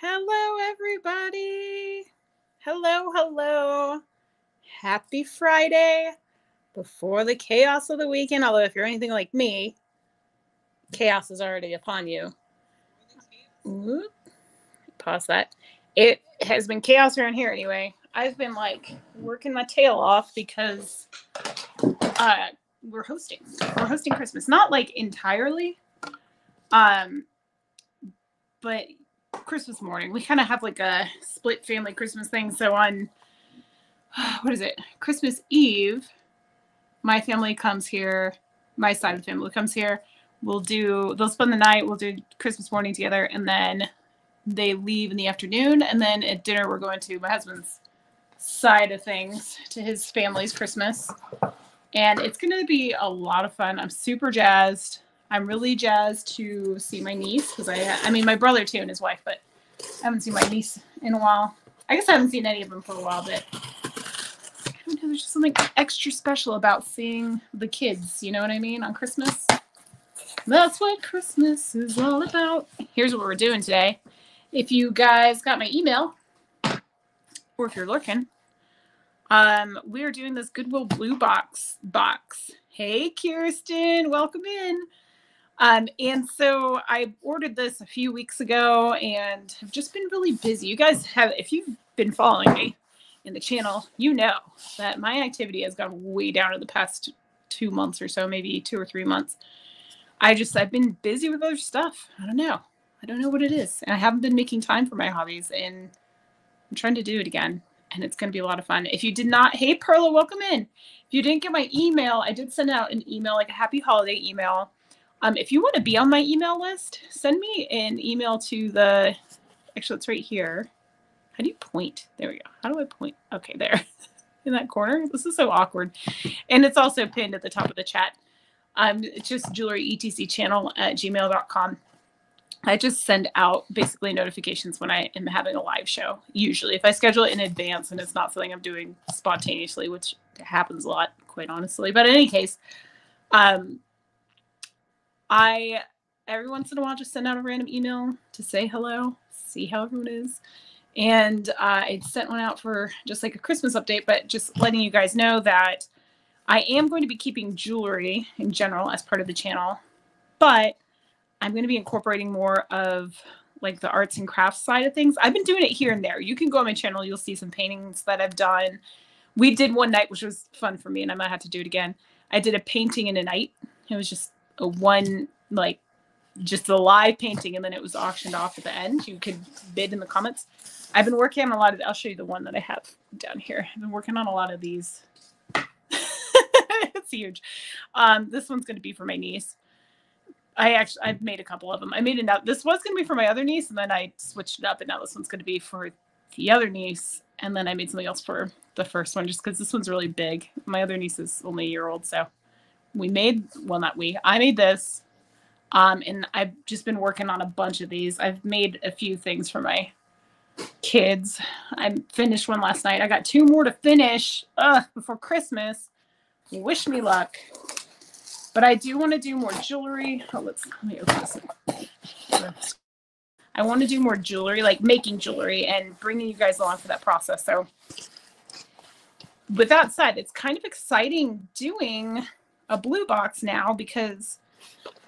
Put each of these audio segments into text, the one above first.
Hello, everybody. Hello, hello. Happy Friday before the chaos of the weekend. Although, if you're anything like me, chaos is already upon you. Ooh, pause that. It has been chaos around here anyway. I've been like working my tail off because uh, we're hosting. We're hosting Christmas. Not like entirely. Um, but Christmas morning. We kind of have like a split family Christmas thing. So on what is it? Christmas Eve, my family comes here. My side of the family comes here. We'll do. They'll spend the night. We'll do Christmas morning together, and then they leave in the afternoon. And then at dinner, we're going to my husband's side of things to his family's Christmas, and it's going to be a lot of fun. I'm super jazzed. I'm really jazzed to see my niece because I, I mean, my brother too and his wife, but I haven't seen my niece in a while. I guess I haven't seen any of them for a while, but I don't know, there's just something extra special about seeing the kids. You know what I mean? On Christmas. That's what Christmas is all about. Here's what we're doing today. If you guys got my email, or if you're looking, um, we are doing this Goodwill Blue Box box. Hey, Kirsten, welcome in. Um, and so I ordered this a few weeks ago and have just been really busy. You guys have, if you've been following me in the channel, you know that my activity has gone way down in the past two months or so, maybe two or three months. I just, I've been busy with other stuff. I don't know. I don't know what it is. And I haven't been making time for my hobbies and I'm trying to do it again. And it's going to be a lot of fun. If you did not, hey, Perla, welcome in. If you didn't get my email, I did send out an email, like a happy holiday email um, if you want to be on my email list, send me an email to the, actually, it's right here. How do you point? There we go. How do I point? Okay, there in that corner. This is so awkward. And it's also pinned at the top of the chat. Um, it's just jewelry etc channel at gmail.com. I just send out basically notifications when I am having a live show. Usually, if I schedule it in advance and it's not something I'm doing spontaneously, which happens a lot, quite honestly. But in any case, um, I every once in a while just send out a random email to say hello, see how everyone is. And uh, I sent one out for just like a Christmas update, but just letting you guys know that I am going to be keeping jewelry in general as part of the channel, but I'm going to be incorporating more of like the arts and crafts side of things. I've been doing it here and there. You can go on my channel, you'll see some paintings that I've done. We did one night, which was fun for me, and I might have to do it again. I did a painting in a night. It was just one like just a live painting and then it was auctioned off at the end. You could bid in the comments. I've been working on a lot of I'll show you the one that I have down here. I've been working on a lot of these. it's huge. Um, this one's gonna be for my niece. I actually I've made a couple of them. I made it now. This was gonna be for my other niece, and then I switched it up, and now this one's gonna be for the other niece. And then I made something else for the first one, just because this one's really big. My other niece is only a year old, so we made well not we i made this um and i've just been working on a bunch of these. I've made a few things for my kids. I finished one last night. I got two more to finish uh before christmas. Wish me luck. But i do want to do more jewelry. Oh let's let me open this i want to do more jewelry like making jewelry and bringing you guys along for that process. So with that said it's kind of exciting doing a blue box now because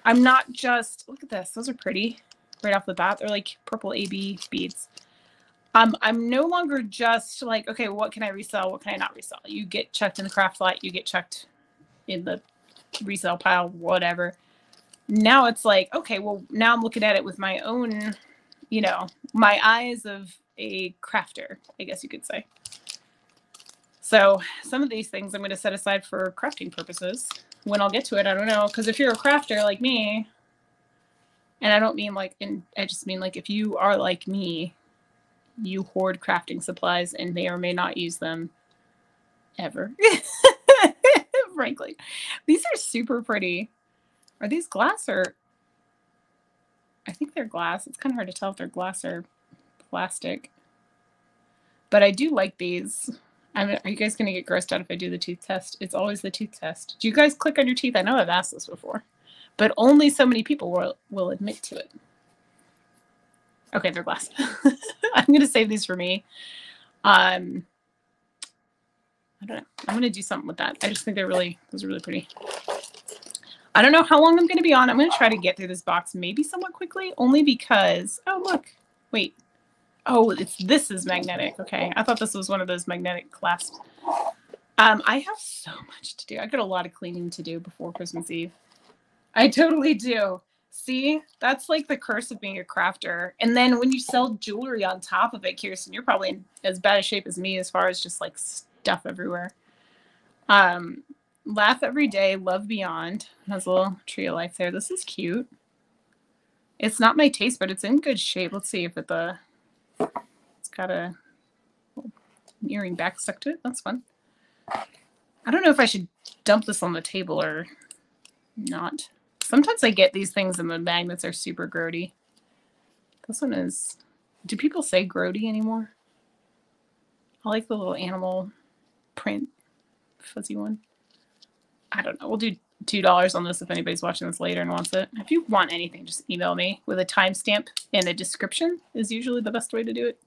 I'm not just look at this. Those are pretty right off the bat. They're like purple AB beads. Um, I'm no longer just like, okay, what can I resell? What can I not resell? You get checked in the craft lot, you get checked in the resale pile, whatever. Now it's like, okay, well, now I'm looking at it with my own, you know, my eyes of a crafter, I guess you could say. So some of these things I'm going to set aside for crafting purposes when I'll get to it, I don't know. Because if you're a crafter like me, and I don't mean like, in, I just mean like if you are like me, you hoard crafting supplies and may or may not use them ever. Frankly, these are super pretty. Are these glass or? I think they're glass. It's kind of hard to tell if they're glass or plastic. But I do like these. I'm, are you guys going to get grossed out if I do the tooth test? It's always the tooth test. Do you guys click on your teeth? I know I've asked this before, but only so many people will, will admit to it. Okay, they're glass. I'm gonna save these for me. Um, I don't know. I'm gonna do something with that. I just think they're really those are really pretty. I don't know how long I'm gonna be on. I'm gonna try to get through this box maybe somewhat quickly, only because oh look, wait. Oh, it's this is magnetic. Okay. I thought this was one of those magnetic clasps. Um, I have so much to do. I got a lot of cleaning to do before Christmas Eve. I totally do. See, that's like the curse of being a crafter. And then when you sell jewelry on top of it, Kirsten, you're probably in as bad a shape as me as far as just like stuff everywhere. Um, laugh every day, love beyond. Has a little tree of life there. This is cute. It's not my taste, but it's in good shape. Let's see if it the it's got a earring back stuck to it. That's fun. I don't know if I should dump this on the table or not. Sometimes I get these things and the magnets are super grody. This one is, do people say grody anymore? I like the little animal print fuzzy one. I don't know. We'll do $2 on this if anybody's watching this later and wants it. If you want anything, just email me with a timestamp and a description is usually the best way to do it.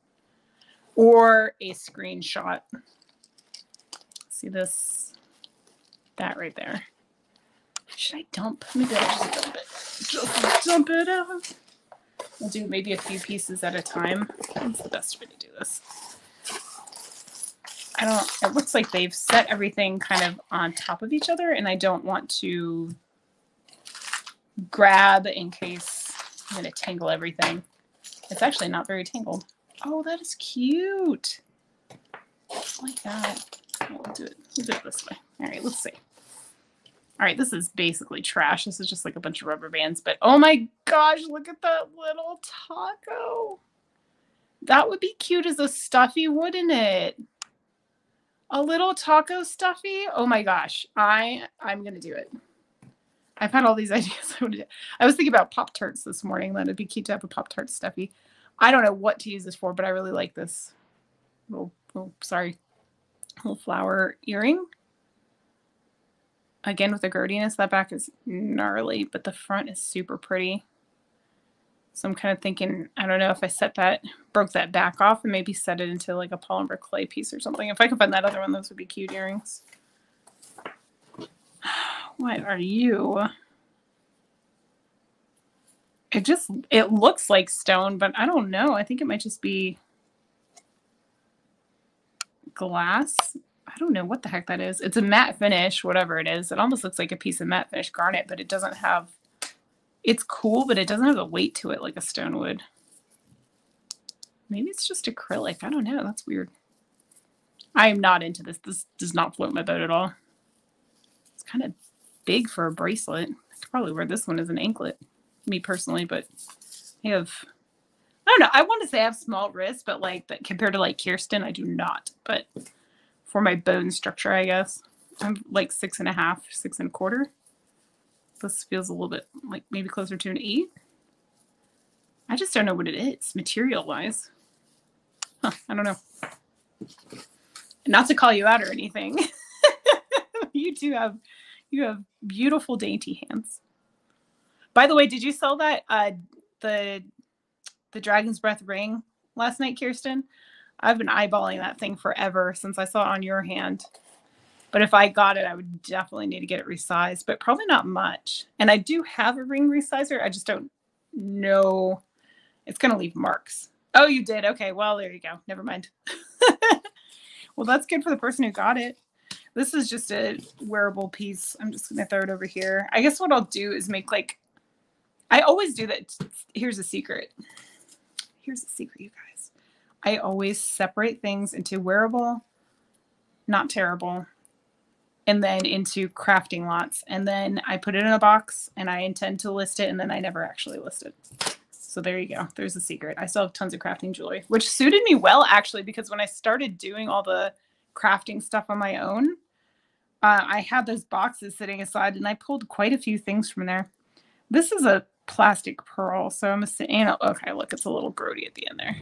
Or a screenshot. See this, that right there. Should I dump? Maybe I'll just dump it. Just dump it out. We'll do maybe a few pieces at a time. That's the best way to do this. I don't, it looks like they've set everything kind of on top of each other and I don't want to grab in case I'm going to tangle everything. It's actually not very tangled. Oh, that is cute. Like that. We'll do it, we'll do it this way. All right, let's see. All right, this is basically trash. This is just like a bunch of rubber bands, but oh my gosh, look at that little taco. That would be cute as a stuffy, wouldn't it? A little taco stuffy? Oh my gosh. I I'm to do it. I've had all these ideas. I was thinking about Pop Tarts this morning. That'd be cute to have a Pop Tart stuffy. I don't know what to use this for, but I really like this little, oh, sorry, little flower earring. Again, with the girdiness, that back is gnarly, but the front is super pretty. So I'm kind of thinking, I don't know if I set that, broke that back off and maybe set it into like a polymer clay piece or something. If I can find that other one, those would be cute earrings. What are you? It just, it looks like stone, but I don't know. I think it might just be glass. I don't know what the heck that is. It's a matte finish, whatever it is. It almost looks like a piece of matte finish garnet, but it doesn't have, it's cool, but it doesn't have a weight to it like a stone would. Maybe it's just acrylic. I don't know. That's weird. I am not into this. This does not float my boat at all. It's kind of big for a bracelet. I could probably wear this one as an anklet, me personally, but I have, I don't know. I want to say I have small wrists, but like, but compared to like Kirsten, I do not. But for my bone structure, I guess. I'm like six and a half, six and a quarter. This feels a little bit like maybe closer to an eight. I just don't know what it is material wise. Huh, I don't know. Not to call you out or anything. you do have you have beautiful dainty hands. By the way, did you sell that uh the the dragon's breath ring last night, Kirsten? I've been eyeballing that thing forever since I saw it on your hand. But if I got it, I would definitely need to get it resized, but probably not much. And I do have a ring resizer. I just don't know. It's going to leave marks. Oh, you did? Okay. Well, there you go. Never mind. well, that's good for the person who got it. This is just a wearable piece. I'm just going to throw it over here. I guess what I'll do is make like, I always do that. Here's a secret. Here's a secret, you guys. I always separate things into wearable, not terrible, and then into crafting lots. And then I put it in a box and I intend to list it and then I never actually list it. So there you go. There's a secret. I still have tons of crafting jewelry, which suited me well actually because when I started doing all the crafting stuff on my own, uh, I had those boxes sitting aside and I pulled quite a few things from there. This is a plastic pearl. So I'm saying, okay, look, it's a little grody at the end there.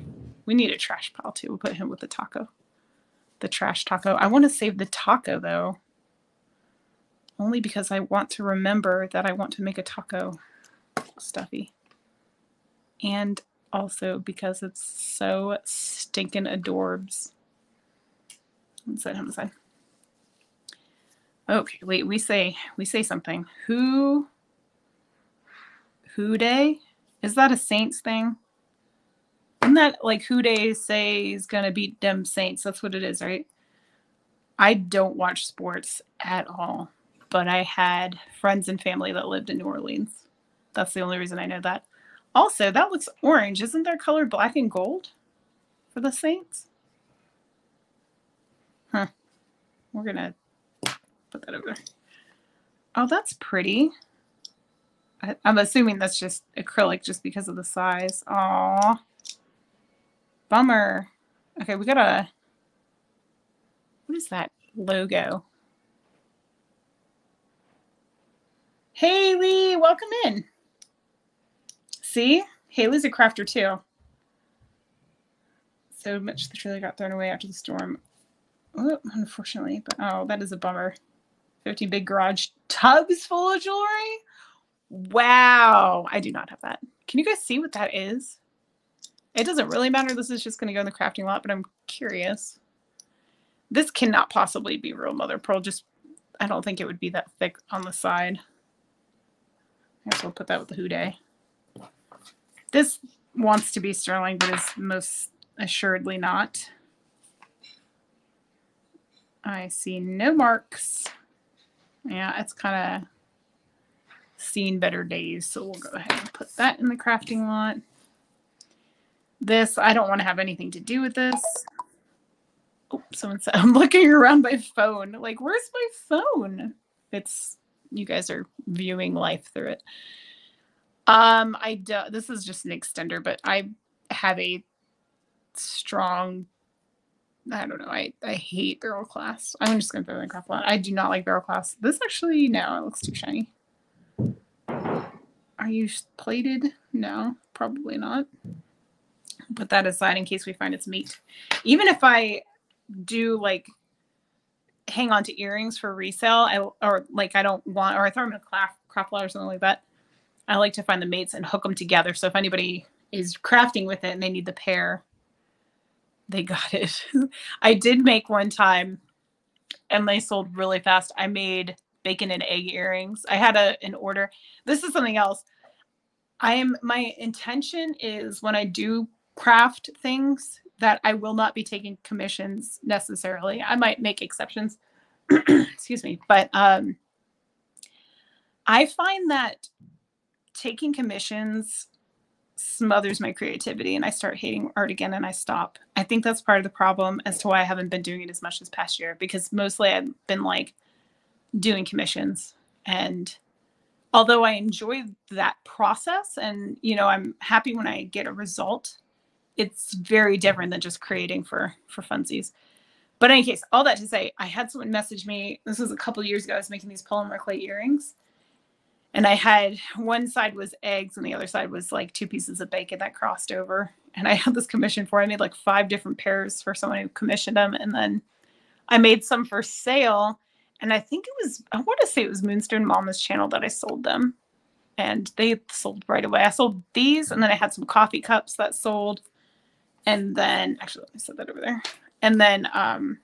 We need a trash pile too. We'll put him with the taco. The trash taco. I want to save the taco though. Only because I want to remember that I want to make a taco stuffy. And also because it's so stinking adorbs. Let's set him aside. Okay, wait, we say we say something. Who who day? Is that a Saints thing? Isn't that like who day say is gonna beat them Saints? That's what it is, right? I don't watch sports at all, but I had friends and family that lived in New Orleans. That's the only reason I know that. Also, that looks orange. Isn't their color black and gold for the Saints? Huh. We're gonna put that over there. Oh, that's pretty. I, am assuming that's just acrylic just because of the size. Aw. Bummer. Okay, we got a... What is that logo? Haley, welcome in. See, Haley's a crafter too. So much the trailer got thrown away after the storm. Oh, unfortunately, but oh, that is a bummer. 15 big garage tubs full of jewelry. Wow, I do not have that. Can you guys see what that is? It doesn't really matter. This is just going to go in the crafting lot, but I'm curious. This cannot possibly be real mother pearl. Just, I don't think it would be that thick on the side. I guess we'll put that with the Houday. This wants to be sterling, but is most assuredly not. I see no marks. Yeah, it's kind of seen better days. So we'll go ahead and put that in the crafting lot. This, I don't want to have anything to do with this. Oh, someone said, I'm looking around my phone. Like, where's my phone? It's, you guys are viewing life through it. Um, I do, this is just an extender, but I have a strong I don't know. I, I hate barrel clasp. I'm just gonna throw in craft lot. I do not like barrel clasp. This actually no, it looks too shiny. Are you plated? No, probably not. Put that aside in case we find its meat. Even if I do like hang on to earrings for resale, I or like I don't want or I throw them in a craft craft or something like that. I like to find the mates and hook them together. So if anybody is crafting with it and they need the pair, they got it. I did make one time and they sold really fast. I made bacon and egg earrings. I had a an order. This is something else. I am my intention is when I do craft things that I will not be taking commissions necessarily. I might make exceptions. Excuse me, but um I find that taking commissions smothers my creativity and I start hating art again and I stop. I think that's part of the problem as to why I haven't been doing it as much this past year because mostly I've been like doing commissions and although I enjoy that process and you know I'm happy when I get a result, it's very different than just creating for for funsies. But in any case, all that to say, I had someone message me. This was a couple years ago. I was making these polymer clay earrings, and I had one side was eggs and the other side was like two pieces of bacon that crossed over. And I had this commission for. I made like five different pairs for someone who commissioned them, and then I made some for sale. And I think it was I want to say it was Moonstone Mama's channel that I sold them, and they sold right away. I sold these, and then I had some coffee cups that sold, and then actually let me set that over there. And then um,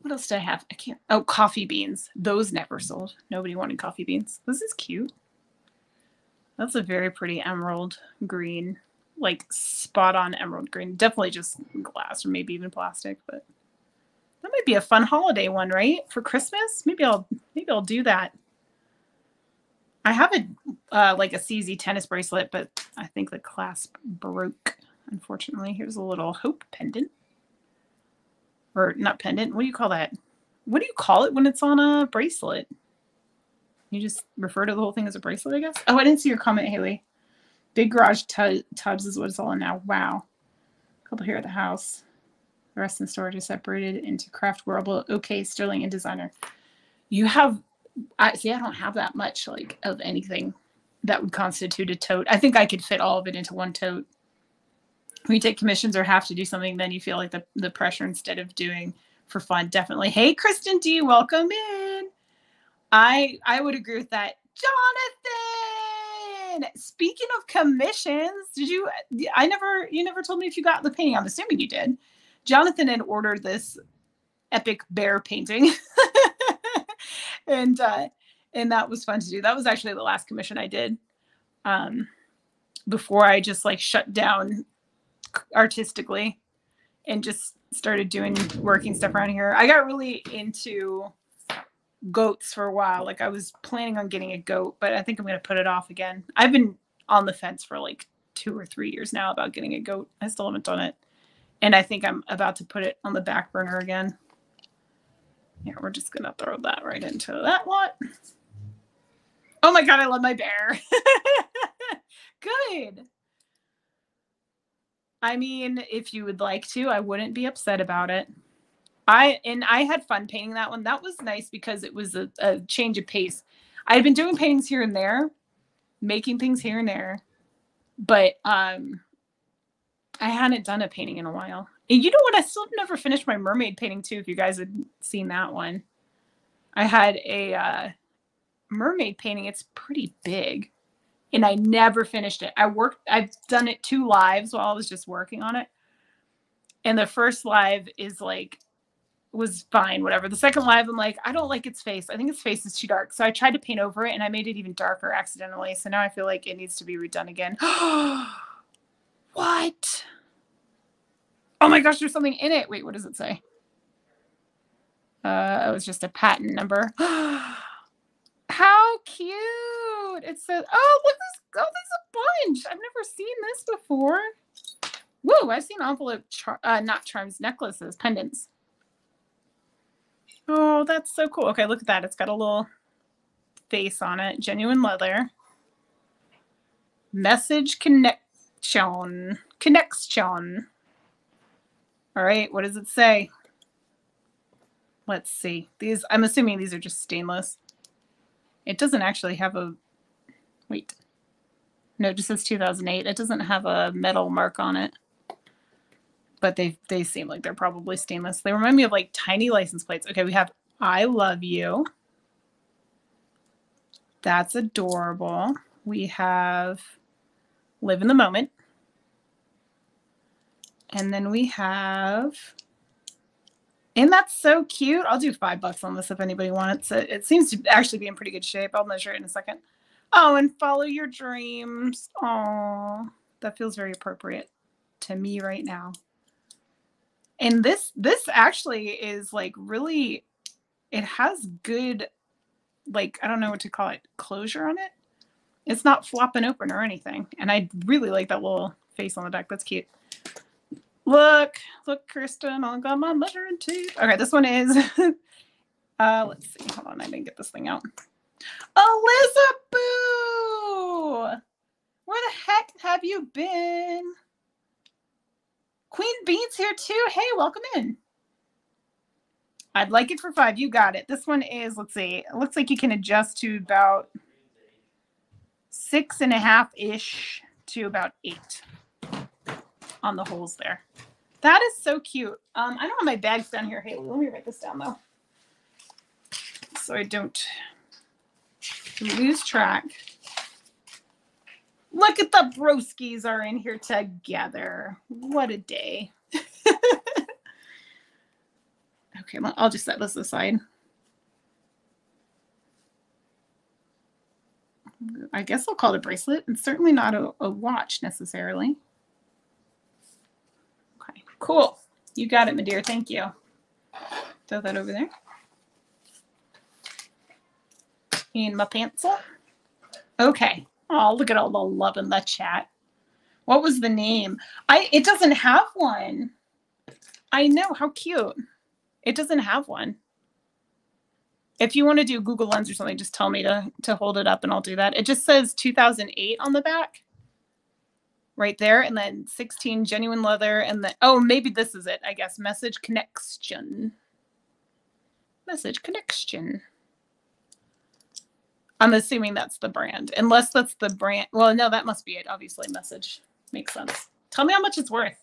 what else did I have? I can't. Oh, coffee beans. Those never sold. Nobody wanted coffee beans. This is cute. That's a very pretty emerald green, like spot on emerald green. Definitely just glass or maybe even plastic, but that might be a fun holiday one, right? For Christmas? Maybe I'll maybe I'll do that. I have a uh, like a CZ tennis bracelet, but I think the clasp broke. Unfortunately, here's a little hope pendant or not pendant. What do you call that? What do you call it when it's on a bracelet? You just refer to the whole thing as a bracelet, I guess. Oh, I didn't see your comment, Haley. Big garage tubs is what it's all in now. Wow. A couple here at the house. The rest in storage is separated into craft wearable, okay, sterling, and designer. You have, I see. I don't have that much like of anything that would constitute a tote. I think I could fit all of it into one tote when you take commissions or have to do something, then you feel like the, the pressure instead of doing for fun. Definitely. Hey, Kristen D, welcome in. I I would agree with that. Jonathan, speaking of commissions, did you? I never, you never told me if you got the painting. I'm assuming you did. Jonathan had ordered this epic bear painting, and uh, and that was fun to do. That was actually the last commission I did. Um, before I just like shut down artistically and just started doing working stuff around here. I got really into goats for a while. Like I was planning on getting a goat, but I think I'm going to put it off again. I've been on the fence for like two or three years now about getting a goat. I still haven't done it. And I think I'm about to put it on the back burner again. Yeah, we're just going to throw that right into that lot. Oh my God, I love my bear. Good. I mean, if you would like to, I wouldn't be upset about it. I and I had fun painting that one. That was nice because it was a, a change of pace. I had been doing paintings here and there, making things here and there, but um I hadn't done a painting in a while. And you know what? I still have never finished my mermaid painting too. If you guys had seen that one, I had a uh, mermaid painting. It's pretty big, and I never finished it. I worked. I've done it two lives while I was just working on it, and the first live is like was fine, whatever. The second live, I'm like, I don't like its face. I think its face is too dark. So I tried to paint over it and I made it even darker accidentally. So now I feel like it needs to be redone again. what? Oh my gosh, there's something in it. Wait, what does it say? Uh, it was just a patent number. How cute! It says, "Oh, look this! Oh, there's a bunch. I've never seen this before." Whoa, I've seen envelope, char- uh, not charms, necklaces, pendants. Oh, that's so cool. Okay, look at that. It's got a little face on it. Genuine leather. Message connection. Connection. All right, what does it say? Let's see. These I'm assuming these are just stainless. It doesn't actually have a wait. No, it just says 2008. It doesn't have a metal mark on it but they they seem like they're probably stainless. They remind me of like tiny license plates. Okay, we have I love you. That's adorable. We have live in the moment. And then we have and that's so cute. I'll do five bucks on this if anybody wants it. It seems to actually be in pretty good shape. I'll measure it in a second. Oh, and follow your dreams. Oh, that feels very appropriate to me right now. And this this actually is like really it has good like i don't know what to call it closure on it. It's not flopping open or anything and i really like that little face on the back that's cute. Look look kristen i got my measuring tape okay this one is uh let's see. Hold on i didn't get this thing out elizabeth where the heck have you been Queen Bean's here too. Hey, welcome in. I'd like it for five. You got it. This one is, let's see, it looks like you can adjust to about six and a half ish to about eight on the holes there. That is so cute. Um, I don't have my bags down here, Haley. Let me write this down though. So I don't lose track. Look at the broskies are in here together. What a day. okay, I'll just set this aside. I guess I'll call it a bracelet. It's certainly not a, a watch necessarily. Okay, cool. You got it, my dear. Thank you. Throw that over there. In my pencil. Okay. Oh, look at all the love in the chat. What was the name? I it doesn't have one. I know how cute. It doesn't have one. If you want to do Google Lens or something, just tell me to to hold it up and I'll do that. It just says 2008 on the back. Right there and then 16 genuine leather and then oh, maybe this is it. I guess message connection. Message connection. I'm assuming that's the brand, unless that's the brand. Well, no, that must be it. Obviously, message makes sense. Tell me how much it's worth.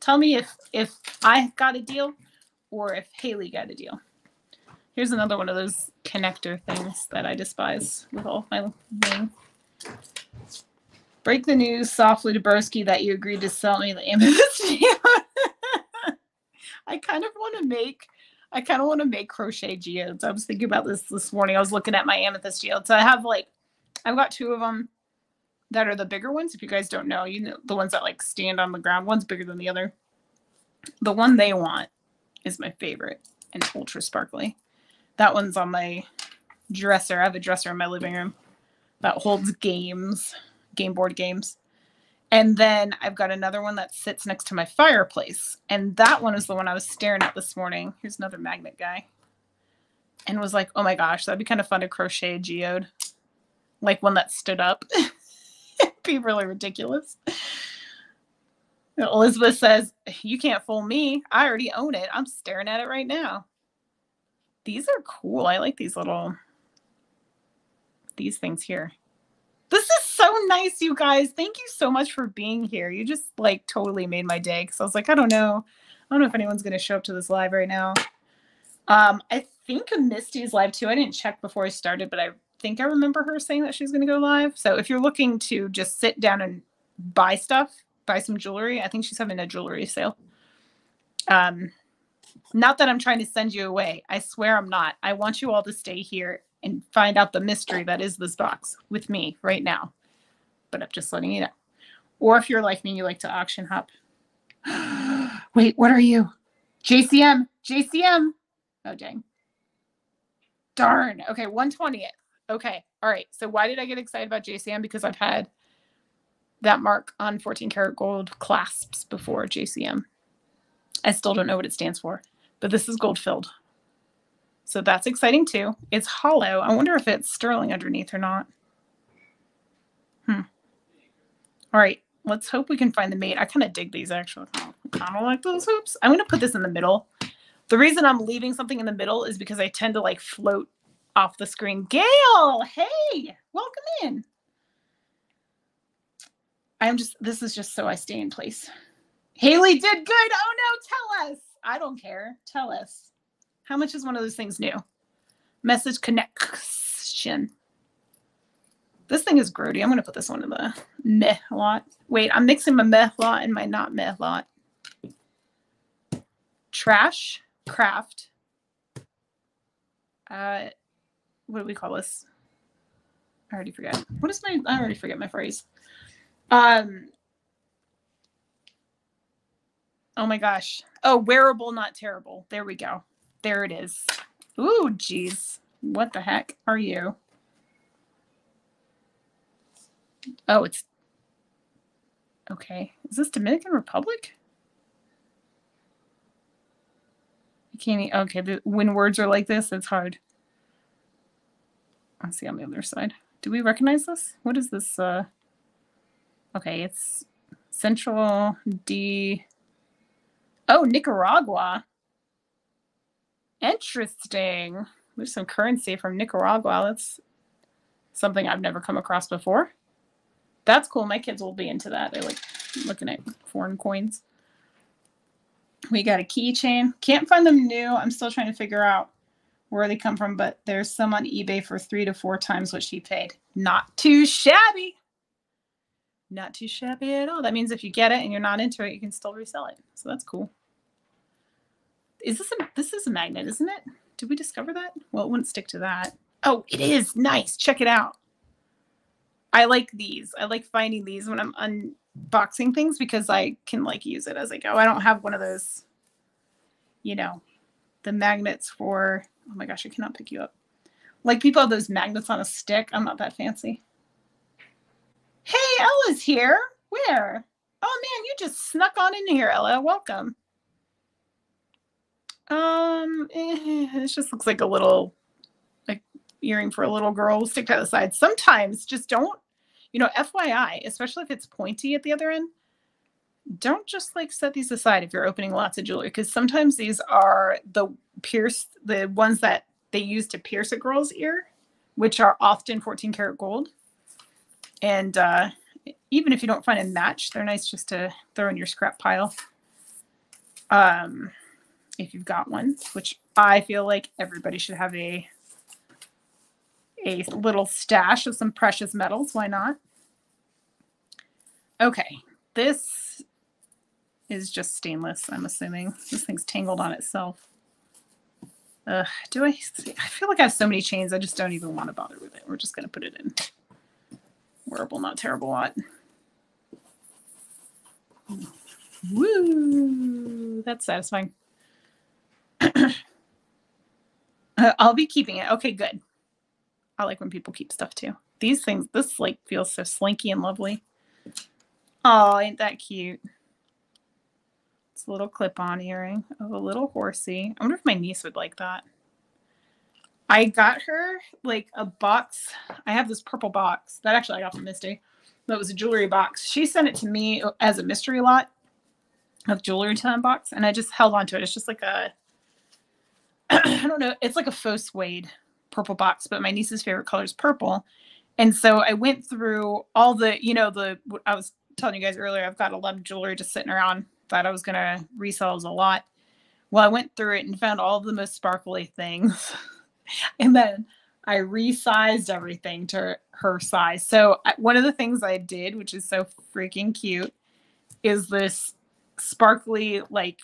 Tell me if if I got a deal or if Haley got a deal. Here's another one of those connector things that I despise with all my being. Break the news softly to Broski that you agreed to sell me the amethyst. I kind of want to make I kind of want to make crochet geodes. I was thinking about this this morning. I was looking at my amethyst geodes. I have like I've got two of them that are the bigger ones. If you guys don't know, you know the ones that like stand on the ground. One's bigger than the other. The one they want is my favorite and ultra sparkly. That one's on my dresser. I have a dresser in my living room that holds games, game board games. And then I've got another one that sits next to my fireplace. And that one is the one I was staring at this morning. Here's another magnet guy. And was like, oh my gosh, that'd be kind of fun to crochet a geode. Like one that stood up. It'd be really ridiculous. Elizabeth says, You can't fool me. I already own it. I'm staring at it right now. These are cool. I like these little these things here. This is so nice, you guys. Thank you so much for being here. You just like totally made my day because I was like, I don't know. I don't know if anyone's gonna show up to this live right now. Um, I think Misty's live too. I didn't check before I started, but I think I remember her saying that she's gonna go live. So if you're looking to just sit down and buy stuff, buy some jewelry, I think she's having a jewelry sale. Um, not that I'm trying to send you away. I swear I'm not. I want you all to stay here and find out the mystery that is this box with me right now. But I'm just letting you know. Or if you're like me, you like to auction hop. Wait, what are you? JCM. JCM. Oh, dang. Darn. Okay, 120th. Okay. All right. So why did I get excited about JCM? Because I've had that mark on 14 karat gold clasps before JCM. I still don't know what it stands for, but this is gold filled. So that's exciting too. It's hollow. I wonder if it's sterling underneath or not. Hmm. All right. Let's hope we can find the mate. I kind of dig these actually. I of like those hoops. I'm going to put this in the middle. The reason I'm leaving something in the middle is because I tend to like float off the screen. Gail, hey, welcome in. I'm just, this is just so I stay in place. Haley did good. Oh no, tell us. I don't care. Tell us. How much is one of those things new? Message connection. This thing is grody. I'm going to put this one in the meh lot. Wait, I'm mixing my meh lot and my not meh lot. Trash, craft. Uh, what do we call this? I already forget. What is my, I already forget my phrase. Um, oh my gosh. Oh, wearable, not terrible. There we go. There it is. Ooh, geez. What the heck are you? Oh, it's okay. Is this Dominican Republic? I can't. Okay, when words are like this, it's hard. Let's see on the other side. Do we recognize this? What is this? Uh, okay, it's Central D. Oh, Nicaragua. Interesting. There's some currency from Nicaragua. That's something I've never come across before. That's cool. My kids will be into that. They like looking at foreign coins. We got a keychain. Can't find them new. I'm still trying to figure out where they come from, but there's some on eBay for three to four times what she paid. Not too shabby. Not too shabby at all. That means if you get it and you're not into it, you can still resell it. So that's cool. Is this a this is a magnet, isn't it? Did we discover that? Well, it wouldn't stick to that. Oh, it is. Nice. Check it out. I like these. I like finding these when I'm unboxing things because I can like use it as I go. I don't have one of those, you know, the magnets for oh my gosh, I cannot pick you up. Like people have those magnets on a stick. I'm not that fancy. Hey, Ella's here. Where? Oh man, you just snuck on in here, Ella. Welcome. Um, eh, it just looks like a little like earring for a little girl. Stick to the side. Sometimes just don't, you know, FYI, especially if it's pointy at the other end, don't just like set these aside if you're opening lots of jewelry because sometimes these are the pierce the ones that they use to pierce a girl's ear, which are often 14 karat gold. And uh, even if you don't find a match, they're nice just to throw in your scrap pile. Um, if you've got one, which I feel like everybody should have a a little stash of some precious metals. Why not? Okay, this is just stainless, I'm assuming. This thing's tangled on itself. Uh, do I see? I feel like I have so many chains, I just don't even want to bother with it. We're just going to put it in wearable, not terrible lot. Woo! That's satisfying. I'll be keeping it. Okay, good. I like when people keep stuff too. These things, this like feels so slinky and lovely. Oh, ain't that cute? It's a little clip-on earring of a little horsey. I wonder if my niece would like that. I got her like a box. I have this purple box that actually I got from Misty. That was a jewelry box. She sent it to me as a mystery lot of jewelry to unbox, and I just held on to it. It's just like a I don't know. It's like a faux suede purple box, but my niece's favorite color is purple. And so I went through all the, you know, the, I was telling you guys earlier, I've got a lot of jewelry just sitting around. Thought I was going to resell a lot. Well, I went through it and found all the most sparkly things. and then I resized everything to her size. So one of the things I did, which is so freaking cute, is this sparkly, like,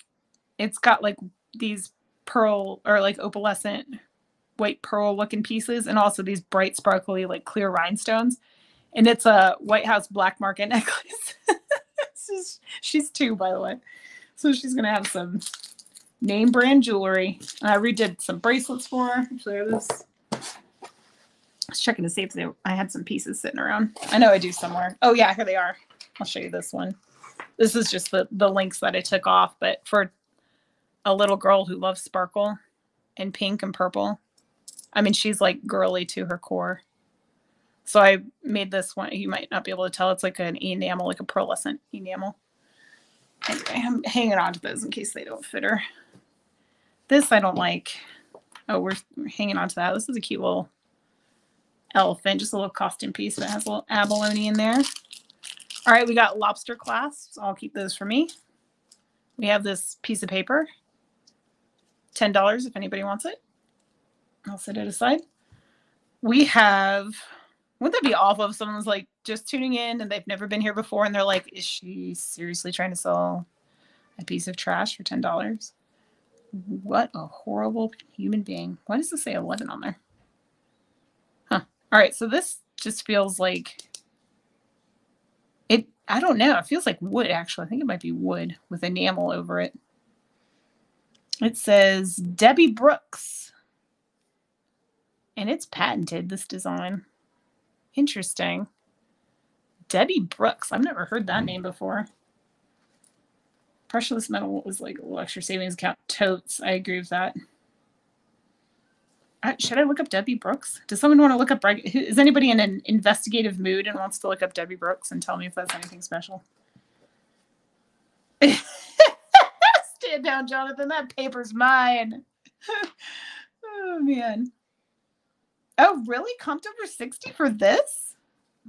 it's got like these pearl or like opalescent white pearl looking pieces and also these bright sparkly like clear rhinestones and it's a white house black market necklace she's two by the way so she's gonna have some name brand jewelry i redid some bracelets for her this I was checking to see if they, I had some pieces sitting around. I know I do somewhere. Oh yeah, here they are. I'll show you this one. This is just the the links that I took off, but for a little girl who loves sparkle and pink and purple. I mean, she's like girly to her core. So I made this one. You might not be able to tell. It's like an enamel, like a pearlescent enamel. Anyway, I'm hanging on to those in case they don't fit her. This I don't like. Oh, we're, hanging on to that. This is a cute little elephant, just a little costume piece that has a little abalone in there. All right, we got lobster clasps. I'll keep those for me. We have this piece of paper $10 if anybody wants it. I'll set it aside. We have, wouldn't that be awful if someone's like just tuning in and they've never been here before and they're like, is she seriously trying to sell a piece of trash for $10? What a horrible human being. Why does it say 11 on there? Huh. All right. So this just feels like it, I don't know. It feels like wood, actually. I think it might be wood with enamel over it. It says Debbie Brooks. And it's patented, this design. Interesting. Debbie Brooks. I've never heard that name before. Pressureless metal was like a savings account. Totes. I agree with that. Uh, should I look up Debbie Brooks? Does someone want to look up? Is anybody in an investigative mood and wants to look up Debbie Brooks and tell me if that's anything special? Stand down, Jonathan. That paper's mine. oh man. Oh, really? Comped over 60 for this?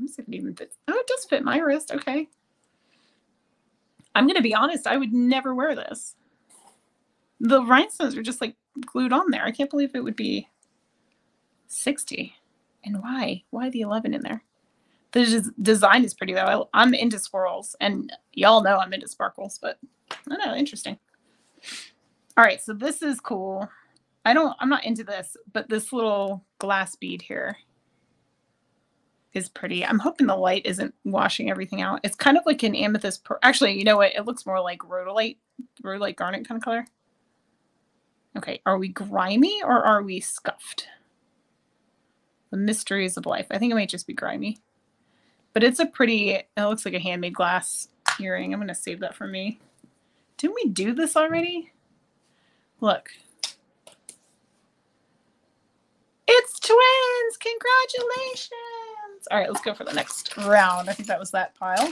See if it even fits. Oh, it does fit my wrist. Okay. I'm gonna be honest, I would never wear this. The rhinestones are just like glued on there. I can't believe it would be 60. And why? Why the 11 in there? The design is pretty though. I'm into swirls, and y'all know I'm into sparkles, but I don't know, interesting. All right, so this is cool. I don't, I'm not into this, but this little glass bead here is pretty. I'm hoping the light isn't washing everything out. It's kind of like an amethyst. Actually, you know what? It looks more like rhodolite, rhodolite garnet kind of color. Okay, are we grimy or are we scuffed? The mysteries of life. I think it might just be grimy. But it's a pretty, it looks like a handmade glass earring. I'm going to save that for me. Didn't we do this already? Look. It's twins! Congratulations! All right, let's go for the next round. I think that was that pile.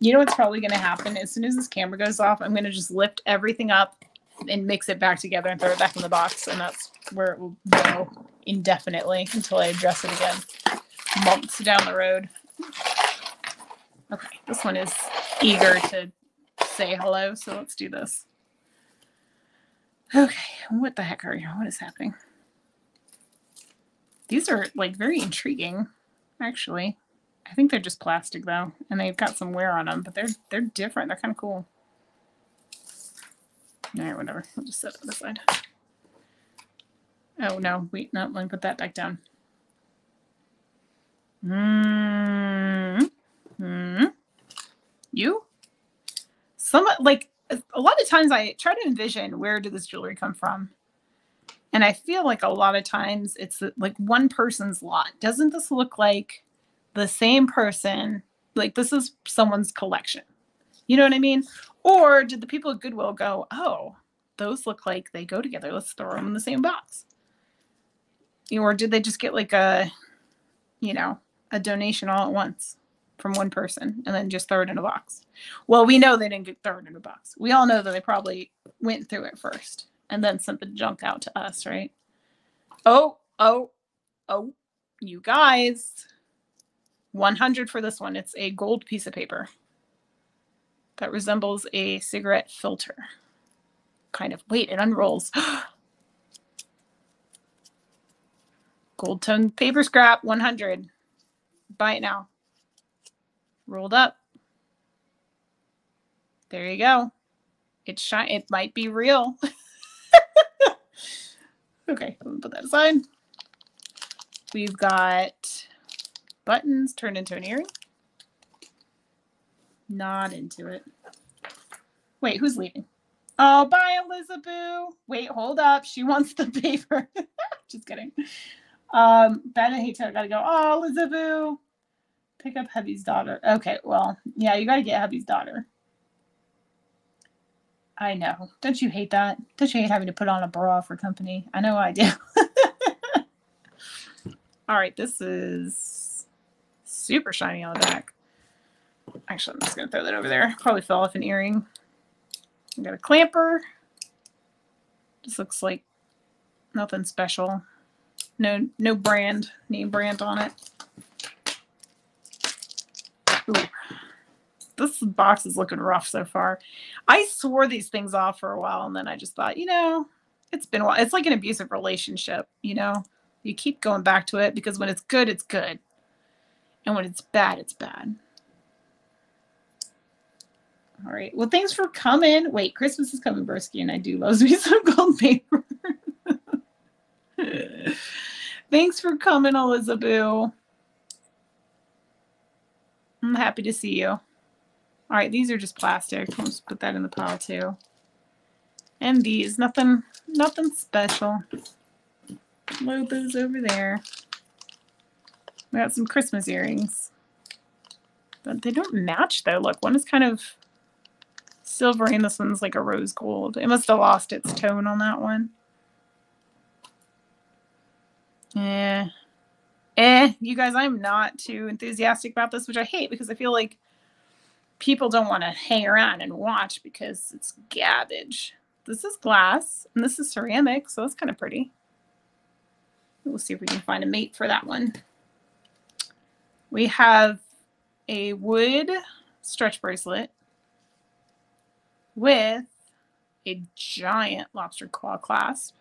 You know what's probably going to happen? As soon as this camera goes off, I'm going to just lift everything up and mix it back together and throw it back in the box. And that's where it will go indefinitely until I address it again months down the road. Okay, this one is eager to say hello, so let's do this. Okay, what the heck are you? What is happening? These are like very intriguing, actually. I think they're just plastic though, and they've got some wear on them, but they're they're different. They're kind of cool. All right, whatever. I'll just set it aside. Oh no, wait, no, let me put that back down. Hmm. Hmm. You? Some like a lot of times I try to envision where did this jewelry come from, and I feel like a lot of times it's like one person's lot. Doesn't this look like the same person? Like this is someone's collection. You know what I mean? Or did the people at Goodwill go, oh, those look like they go together. Let's throw them in the same box. Or did they just get like a, you know, a donation all at once from one person and then just throw it in a box? Well, we know they didn't get thrown in a box. We all know that they probably went through it first and then sent the junk out to us, right? Oh, oh, oh, you guys. 100 for this one. It's a gold piece of paper that resembles a cigarette filter. Kind of. Wait, it unrolls. Gold tone paper scrap 100. Buy it now. Rolled up. There you go. It's shine. It might be real. okay, put that aside. We've got buttons turned into an earring. Not into it. Wait, who's leaving? Oh, bye, Elizabeth. Wait, hold up. She wants the paper. Just kidding. Um, Ben and Haytail gotta go. Oh, Elizabeth. Pick up Hubby's daughter. Okay, well, yeah, you gotta get Hubby's daughter. I know. Don't you hate that? Don't you hate having to put on a bra for company? I know I do. All right, this is super shiny on the back. Actually, I'm just going to throw that over there. Probably fell off an earring. I got a clamper. Just looks like nothing special. No, no brand, name brand on it. This box is looking rough so far. I swore these things off for a while, and then I just thought, you know, it's been a while. It's like an abusive relationship, you know. You keep going back to it because when it's good, it's good, and when it's bad, it's bad. All right. Well, thanks for coming. Wait, Christmas is coming, Bursky, and I do love me some gold paper. thanks for coming, Elizabeth. I'm happy to see you. All right, these are just plastic. I'll just put that in the pile too. And these, nothing, nothing special. Load those over there. We got some Christmas earrings. But they don't match though. Look, one is kind of silvery and this one's like a rose gold. It must have lost its tone on that one. Yeah. Eh, you guys, I'm not too enthusiastic about this, which I hate because I feel like people don't want to hang around and watch because it's garbage. This is glass and this is ceramic, so that's kind of pretty. We'll see if we can find a mate for that one. We have a wood stretch bracelet with a giant lobster claw clasp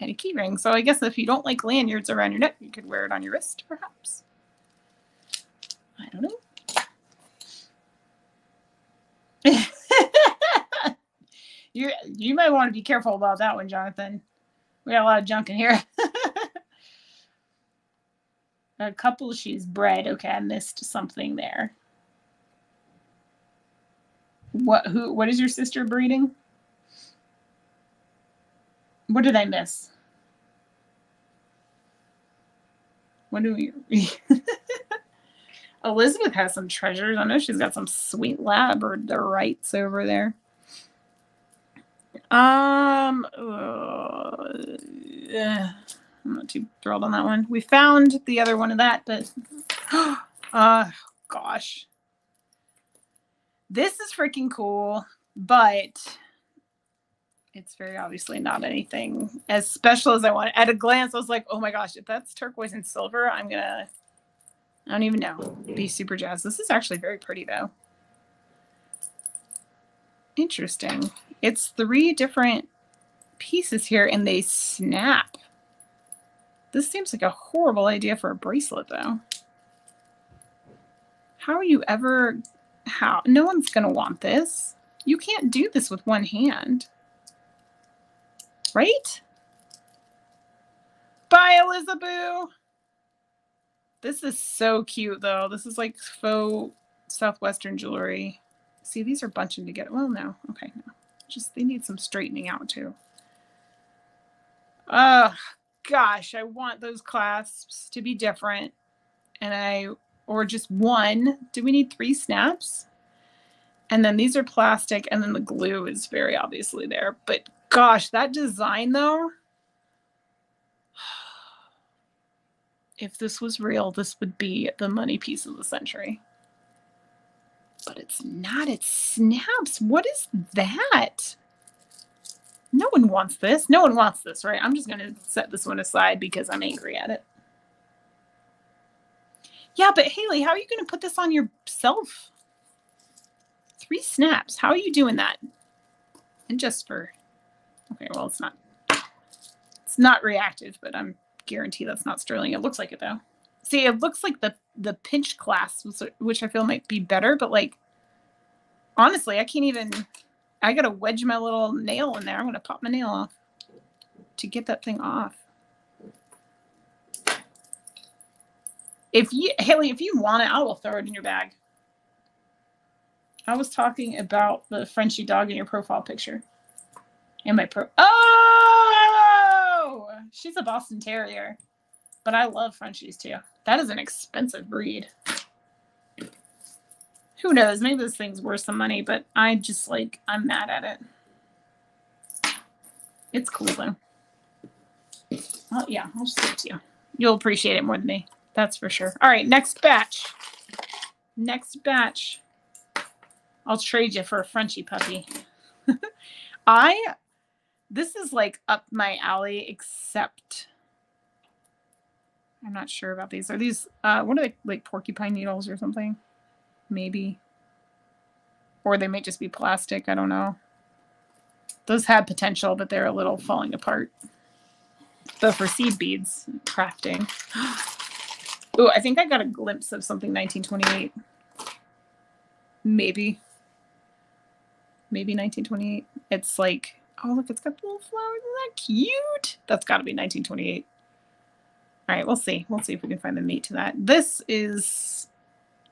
and a key ring. So I guess if you don't like lanyards around your neck, you could wear it on your wrist, perhaps. I don't know. you you might want to be careful about that one, Jonathan. We got a lot of junk in here. a couple she's bred. Okay, I missed something there. What who what is your sister breeding? What did I miss? What do we Elizabeth has some treasures. I know she's got some sweet labradorites over there. Um uh, I'm not too thrilled on that one. We found the other one of that, but uh gosh. This is freaking cool, but it's very obviously not anything as special as I want. At a glance, I was like, oh my gosh, if that's turquoise and silver, I'm gonna I don't even know. Be super jazzed. This is actually very pretty though. Interesting. It's three different pieces here and they snap. This seems like a horrible idea for a bracelet though. How are you ever how no one's gonna want this. You can't do this with one hand. Right? Bye, Elizabeth. This is so cute though. This is like faux southwestern jewelry. See, these are bunching together. Well, no. Okay, no. Just they need some straightening out too. Oh gosh, I want those clasps to be different. And I or just one. Do we need three snaps? And then these are plastic, and then the glue is very obviously there. But gosh, that design though. If this was real, this would be the money piece of the century. But it's not, it snaps. What is that? No one wants this. No one wants this, right? I'm just going to set this one aside because I'm angry at it. Yeah, but Haley, how are you going to put this on yourself? Three snaps. How are you doing that? And just for, okay, well, it's not, it's not reactive, but I'm guarantee that's not sterling. It looks like it though. See, it looks like the the pinch clasp, which I feel might be better, but like, honestly, I can't even. I gotta wedge my little nail in there. I'm gonna pop my nail off to get that thing off. If you, Haley, if you want it, I will throw it in your bag. I was talking about the Frenchie dog in your profile picture. In my pro. Oh, she's a Boston Terrier, but I love Frenchies too. That is an expensive breed. Who knows? Maybe this thing's worth some money, but I just like I'm mad at it. It's cool though. Well, yeah, I'll just give it to you. You'll appreciate it more than me. That's for sure. All right, next batch. Next batch. I'll trade you for a Frenchie puppy. I, this is like up my alley, except I'm not sure about these. Are these, uh, what are they, like porcupine needles or something? Maybe. Or they may just be plastic. I don't know. Those had potential, but they're a little falling apart. But for seed beads, crafting. Oh, I think I got a glimpse of something 1928. Maybe maybe 1928. It's like, oh, look, it's got the little flowers. Isn't that cute? That's got to be 1928. All right, we'll see. We'll see if we can find the mate to that. This is,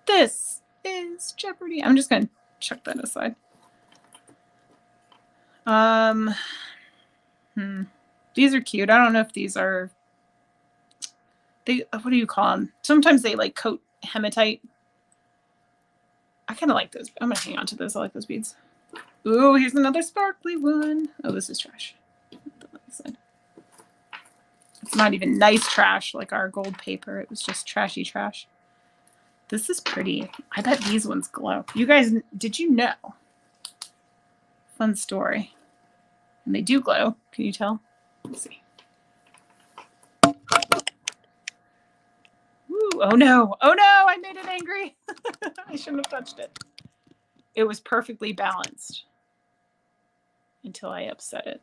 this is Jeopardy. I'm just going to chuck that aside. Um, hmm. These are cute. I don't know if these are, they, what do you call them? Sometimes they like coat hematite. I kind of like those. I'm going to hang on to those. I like those beads. Ooh, here's another sparkly one. Oh, this is trash. It's not even nice trash like our gold paper. It was just trashy trash. This is pretty. I bet these ones glow. You guys, did you know? Fun story. And they do glow. Can you tell? Let's see. Ooh, oh no. Oh no, I made it angry. I shouldn't have touched it. It was perfectly balanced until I upset it.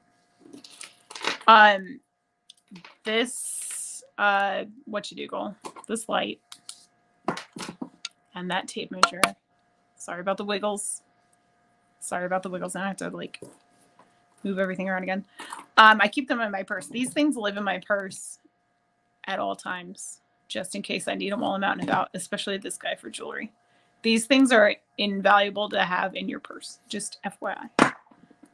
Um, this, uh, what you do, goal? This light and that tape measure. Sorry about the wiggles. Sorry about the wiggles. Now I have to like move everything around again. Um, I keep them in my purse. These things live in my purse at all times, just in case I need them while I'm out and about, especially this guy for jewelry. These things are invaluable to have in your purse. Just FYI.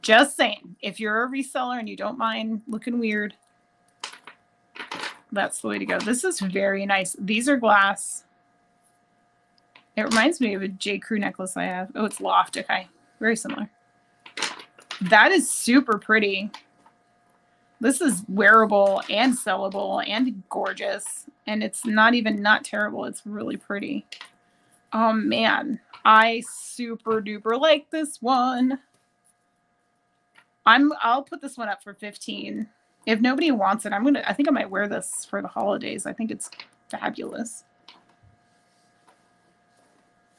Just saying, if you're a reseller and you don't mind looking weird, that's the way to go. This is very nice. These are glass. It reminds me of a J. Crew necklace I have. Oh, it's loft. Okay. Very similar. That is super pretty. This is wearable and sellable and gorgeous. And it's not even not terrible. It's really pretty. Oh, man. I super duper like this one. I'm I'll put this one up for 15. If nobody wants it, I'm gonna I think I might wear this for the holidays. I think it's fabulous.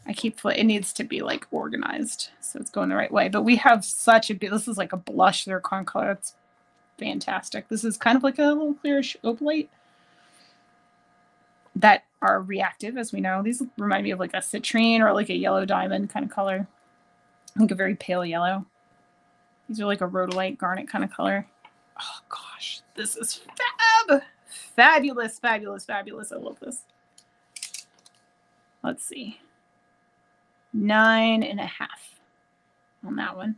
I keep it needs to be like organized so it's going the right way. But we have such a this is like a blush zircon color. It's fantastic. This is kind of like a little clearish opalite. That are reactive, as we know. These remind me of like a citrine or like a yellow diamond kind of color. Think a very pale yellow. These are like a rhodolite garnet kind of color. Oh gosh, this is fab! Fabulous, fabulous, fabulous. I love this. Let's see. Nine and a half on that one.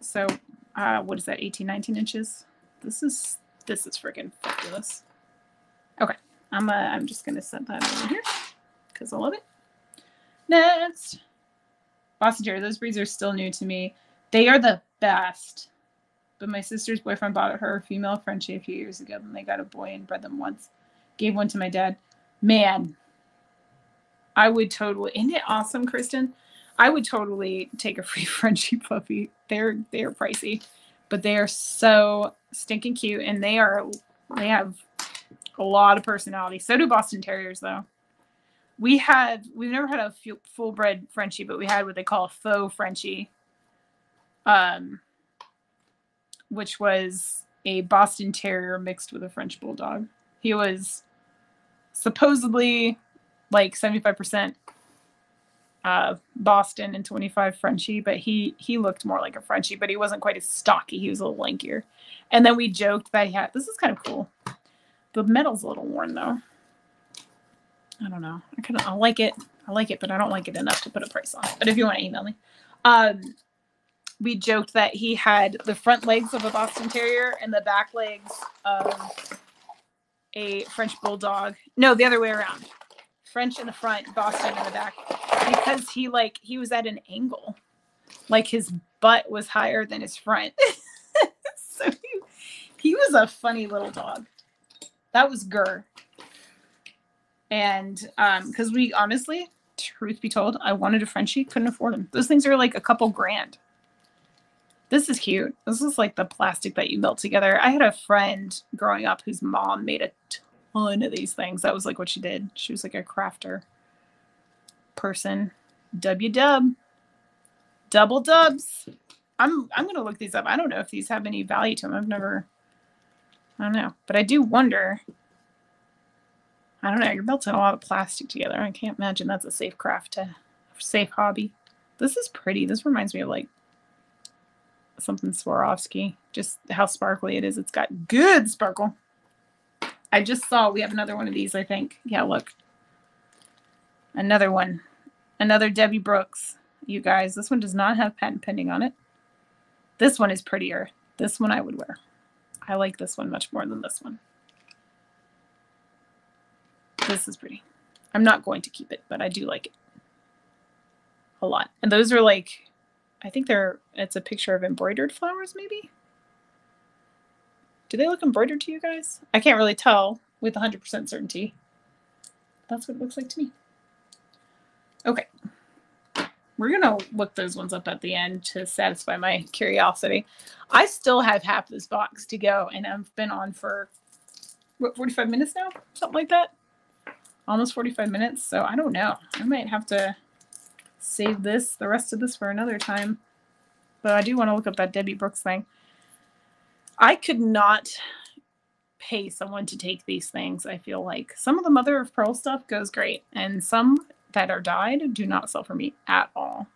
So uh, what is that, 18, 19 inches? This is this is freaking fabulous. Okay, I'm uh, I'm just gonna set that over here because I love it. Next, Boston Terrier. Those breeds are still new to me. They are the best. But my sister's boyfriend bought her a female Frenchie a few years ago. Then they got a boy and bred them once. Gave one to my dad. Man, I would totally. Isn't it awesome, Kristen? I would totally take a free Frenchie puppy. They're they're pricey, but they are so stinking cute, and they are they have a lot of personality. So do Boston Terriers, though. We had we've never had a full bred Frenchie, but we had what they call a faux Frenchie, um, which was a Boston Terrier mixed with a French Bulldog. He was supposedly like seventy five percent uh, Boston and 25 Frenchie, but he he looked more like a Frenchie, but he wasn't quite as stocky. He was a little lankier. And then we joked that he had this is kind of cool. The metal's a little worn though. I don't know. I kind of I like it. I like it, but I don't like it enough to put a price on it. But if you want to email me, um, we joked that he had the front legs of a Boston Terrier and the back legs of a French Bulldog. No, the other way around. French in the front, Boston in the back, because he like he was at an angle, like his butt was higher than his front. so he, he was a funny little dog. That was Gurr. And um, because we honestly, truth be told, I wanted a Frenchie, couldn't afford them. Those things are like a couple grand. This is cute. This is like the plastic that you melt together. I had a friend growing up whose mom made a ton of these things. That was like what she did. She was like a crafter person. W dub. Double dubs. I'm I'm gonna look these up. I don't know if these have any value to them. I've never I don't know. But I do wonder. I don't know. You're melting a lot of plastic together. I can't imagine that's a safe craft to safe hobby. This is pretty. This reminds me of like something Swarovski. Just how sparkly it is. It's got good sparkle. I just saw we have another one of these, I think. Yeah, look. Another one. Another Debbie Brooks. You guys, this one does not have patent pending on it. This one is prettier. This one I would wear. I like this one much more than this one. This is pretty. I'm not going to keep it, but I do like it a lot. And those are like, I think they're, it's a picture of embroidered flowers maybe? Do they look embroidered to you guys? I can't really tell with 100% certainty. That's what it looks like to me. Okay. We're going to look those ones up at the end to satisfy my curiosity. I still have half this box to go, and I've been on for, what, 45 minutes now? Something like that? Almost 45 minutes, so I don't know. I might have to save this, the rest of this for another time. But I do want to look up that Debbie Brooks thing. I could not pay someone to take these things. I feel like some of the mother of pearl stuff goes great, and some that are dyed do not sell for me at all,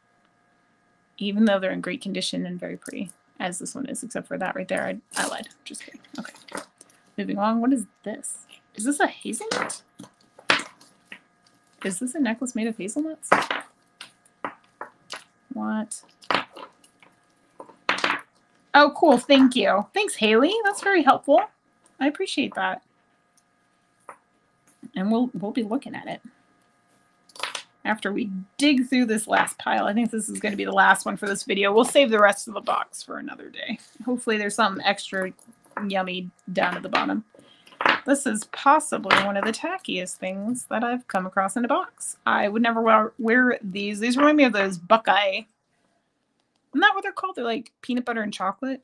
even though they're in great condition and very pretty, as this one is, except for that right there. I, I lied. Just kidding. Okay. Moving on. What is this? Is this a hazelnut? Is this a necklace made of hazelnuts? What? Oh, cool. Thank you. Thanks, Haley. That's very helpful. I appreciate that. And we'll we'll be looking at it after we dig through this last pile. I think this is going to be the last one for this video. We'll save the rest of the box for another day. Hopefully there's something extra yummy down at the bottom. This is possibly one of the tackiest things that I've come across in a box. I would never wear, wear these. These remind me of those Buckeye isn't that what they're called? They're like peanut butter and chocolate.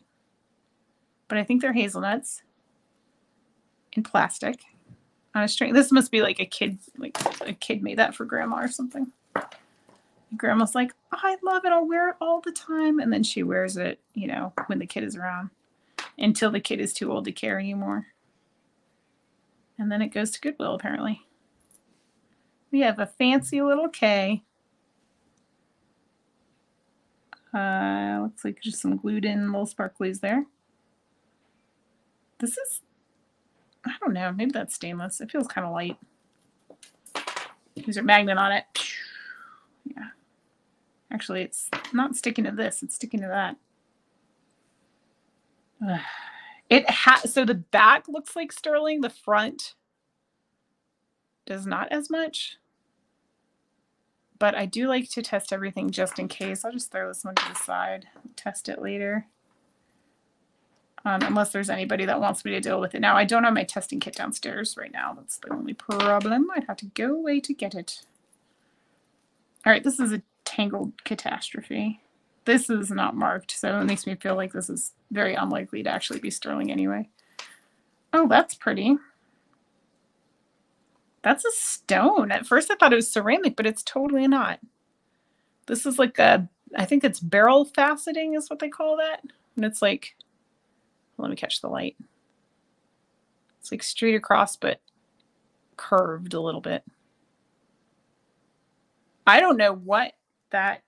But I think they're hazelnuts in plastic on a string. This must be like a kid, like a kid made that for grandma or something. grandma's like, oh, I love it. I'll wear it all the time. And then she wears it, you know, when the kid is around until the kid is too old to care anymore. And then it goes to Goodwill, apparently. We have a fancy little K. Uh, looks like just some glued in little sparklies there. This is, I don't know, maybe that's stainless. It feels kind of light. There's a magnet on it. Yeah. Actually, it's not sticking to this, it's sticking to that. Ugh. It has so the back looks like sterling, the front does not as much. But I do like to test everything just in case. I'll just throw this one to the side, test it later. Um, unless there's anybody that wants me to deal with it. Now, I don't have my testing kit downstairs right now. That's the only problem. I'd have to go away to get it. All right, this is a tangled catastrophe. This is not marked, so it makes me feel like this is very unlikely to actually be sterling anyway. Oh, that's pretty. That's a stone. At first I thought it was ceramic, but it's totally not. This is like a, I think it's barrel faceting is what they call that. And it's like, let me catch the light. It's like straight across, but curved a little bit. I don't know what that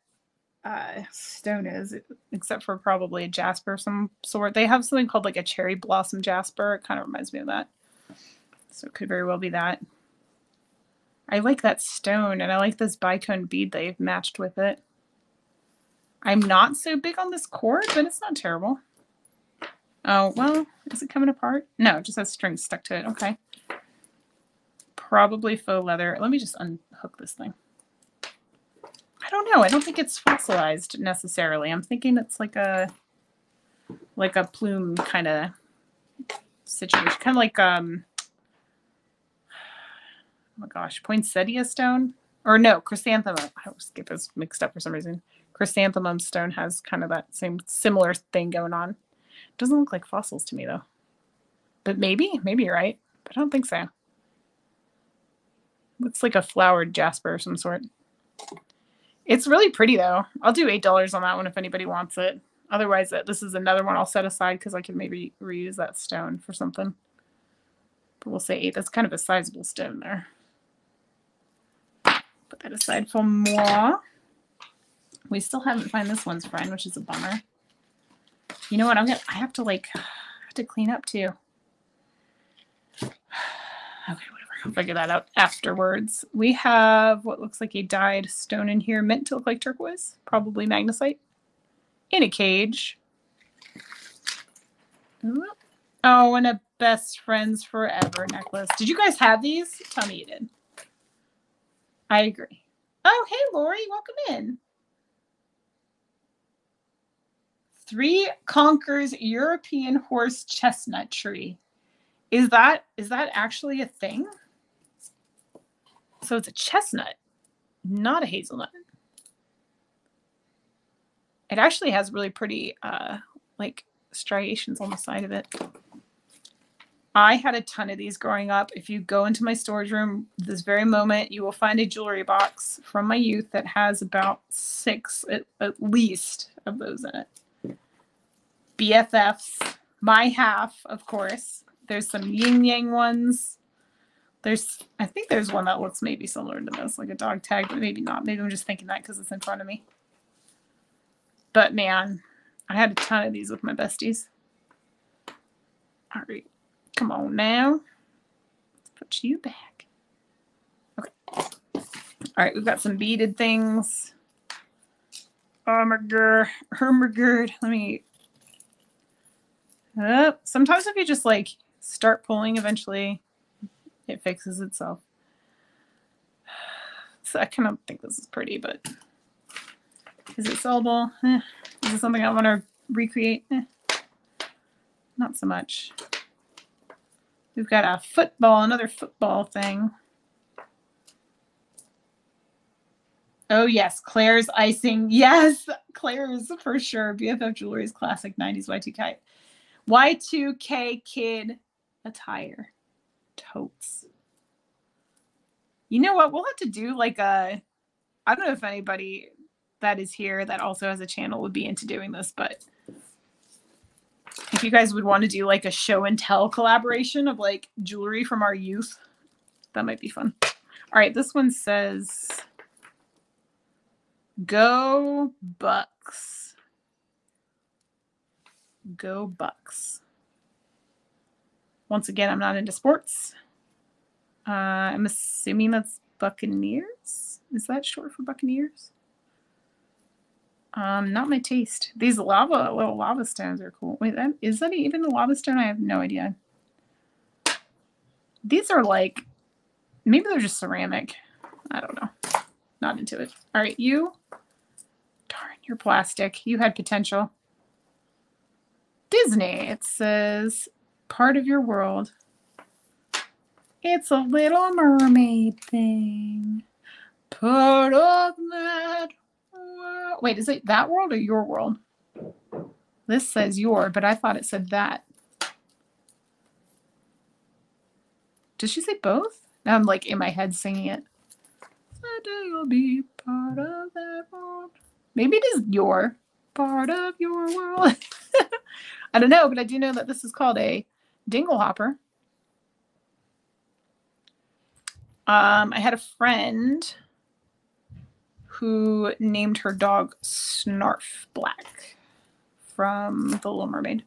uh, stone is, except for probably a jasper of some sort. They have something called like a cherry blossom jasper. It kind of reminds me of that. So it could very well be that. I like that stone and I like this bicone bead they've matched with it. I'm not so big on this cord, but it's not terrible. Oh, well, is it coming apart? No, it just has strings stuck to it. Okay. Probably faux leather. Let me just unhook this thing. I don't know. I don't think it's fossilized necessarily. I'm thinking it's like a like a plume kind of situation. Kind of like um oh my gosh, poinsettia stone? Or no, chrysanthemum. I always get those mixed up for some reason. Chrysanthemum stone has kind of that same similar thing going on. It Doesn't look like fossils to me though. But maybe, maybe you're right. But I don't think so. Looks like a flowered jasper of some sort. It's really pretty though. I'll do eight dollars on that one if anybody wants it. Otherwise, uh, this is another one I'll set aside because I can maybe reuse that stone for something. But we'll say eight. That's kind of a sizable stone there. Put that aside for more. We still haven't found this one's friend, which is a bummer. You know what? I'm gonna. I have to like. I have to clean up too. Okay. I'll figure that out afterwards. We have what looks like a dyed stone in here, meant to look like turquoise, probably magnesite, in a cage. Oh, and a best friends forever necklace. Did you guys have these? Tell me you did. I agree. Oh, hey, Lori, welcome in. Three Conkers European horse chestnut tree. Is that is that actually a thing? So it's a chestnut, not a hazelnut. It actually has really pretty uh like striations on the side of it. I had a ton of these growing up. If you go into my storage room this very moment, you will find a jewelry box from my youth that has about six at, at least of those in it. BFFs, my half, of course. There's some yin yang ones. There's, I think there's one that looks maybe similar to this, like a dog tag, but maybe not. Maybe I'm just thinking that because it's in front of me. But man, I had a ton of these with my besties. All right. Come on now. Let's put you back. Okay. All right, we've got some beaded things. Hamburger, hamburger. Let me. Uh, sometimes if you just like start pulling, eventually it fixes itself. So I kind of think this is pretty, but is it sellable? Eh. Is it something I want to recreate? Eh. Not so much. We've got a football, another football thing. Oh, yes. Claire's icing. Yes, Claire's for sure. BFF Jewelry's classic 90s Y2K. Y2K kid attire. Totes. You know what? We'll have to do like a. I don't know if anybody that is here that also has a channel would be into doing this, but if you guys would want to do like a show and tell collaboration of like jewelry from our youth, that might be fun. All right, this one says Go Bucks. Go Bucks. Once again, I'm not into sports. Uh, I'm assuming that's Buccaneers. Is that short for Buccaneers? Um, not my taste. These lava little lava stones are cool. Wait, that is that even a lava stone? I have no idea. These are like maybe they're just ceramic. I don't know. Not into it. All right, you. Darn, you're plastic. You had potential. Disney. It says part of your world. It's a little mermaid thing. Part of that world. Wait, is it that world or your world? This says your, but I thought it said that. Did she say both? Now I'm like in my head singing it. You'll be part of that world. Maybe it is your part of your world. I don't know, but I do know that this is called a dinglehopper. Um, I had a friend who named her dog Snarfblat from The Little Mermaid,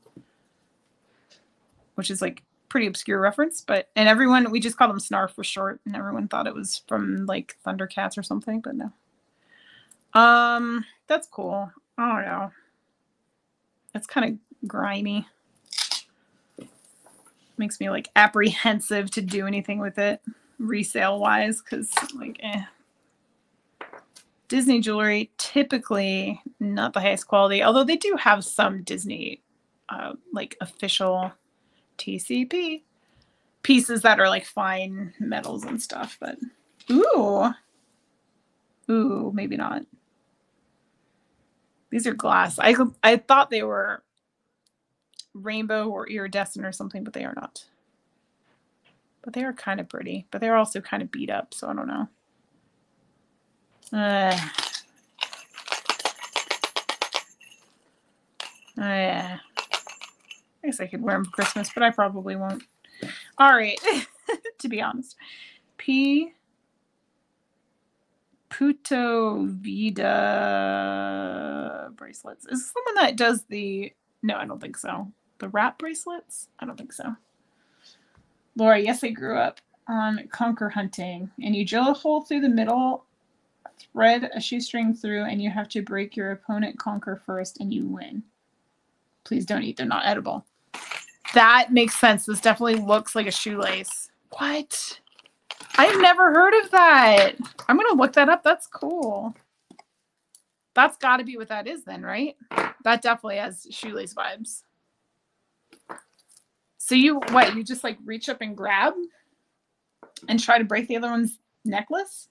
which is like pretty obscure reference, but and everyone we just called him Snarf for short, and everyone thought it was from like Thundercats or something, but no. Um, that's cool. I don't know. It's kind of grimy. Makes me like apprehensive to do anything with it resale wise because like eh. Disney jewelry typically not the highest quality, although they do have some Disney uh, like official TCP pieces that are like fine metals and stuff. But ooh, ooh, maybe not. These are glass. I I thought they were rainbow or iridescent or something, but they are not. But they are kind of pretty, but they're also kind of beat up, so I don't know. Uh, uh, yeah. I guess I could wear them for Christmas, but I probably won't. All right, to be honest. P. Pura Vida bracelets. Is someone that does the. No, I don't think so. The wrap bracelets? I don't think so. Laura, yes, I grew up on conker hunting, and you drill a hole through the middle, thread a shoestring through, and you have to break your opponent conker first, and you win. Please don't eat; they're not edible. That makes sense. This definitely looks like a shoelace. What? I've never heard of that. I'm gonna look that up. That's cool. That's got to be what that is, then, right? That definitely has shoelace vibes. So you what? You just like reach up and grab and try to break the other one's necklace?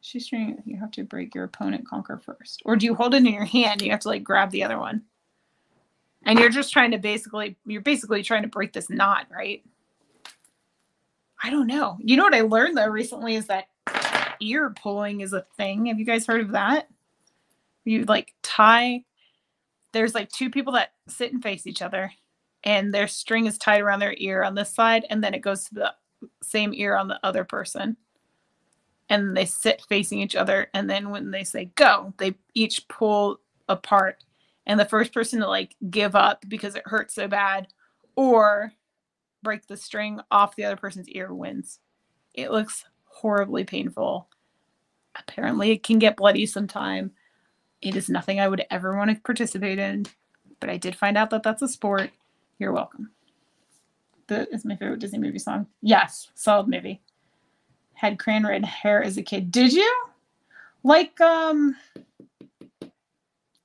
She's Shoestring, you have to break your opponent conker first. Or do you hold it in your hand? You have to like grab the other one. And you're just trying to basically, you're basically trying to break this knot, right? I don't know. You know what I learned though recently is that ear pulling is a thing. Have you guys heard of that? You like tie there's like two people that sit and face each other and their string is tied around their ear on this side and then it goes to the same ear on the other person. And they sit facing each other and then when they say go they each pull apart. And the first person to like give up because it hurts so bad or break the string off the other person's ear wins. It looks horribly painful. Apparently it can get bloody sometime it is nothing I would ever want to participate in, but I did find out that that's a sport. You're welcome. That is my favorite Disney movie song. Yes, solid movie. Had crayon red hair as a kid. Did you? Like, um,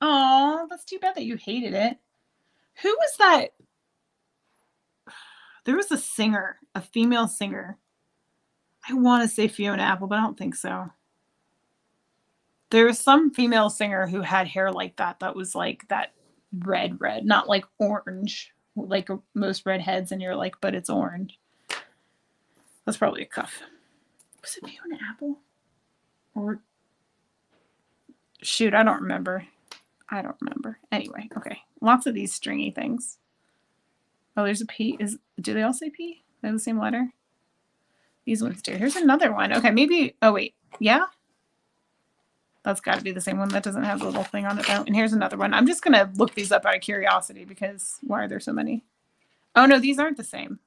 oh, that's too bad that you hated it. Who was that? There was a singer, a female singer. I want to say Fiona Apple, but I don't think so. There was some female singer who had hair like that, that was like that red, red, not like orange, like most redheads, and you're like, but it's orange. That's probably a cuff. Was it Fiona Apple? Or shoot, I don't remember. I don't remember. Anyway, okay. Lots of these stringy things. Oh, there's a P. Is do they all say P? They have the same letter. These ones do. Here's another one. Okay, maybe. Oh wait, yeah. That's got to be the same one. That doesn't have the little thing on it though. And here's another one. I'm just gonna look these up out of curiosity because why are there so many? Oh no, these aren't the same.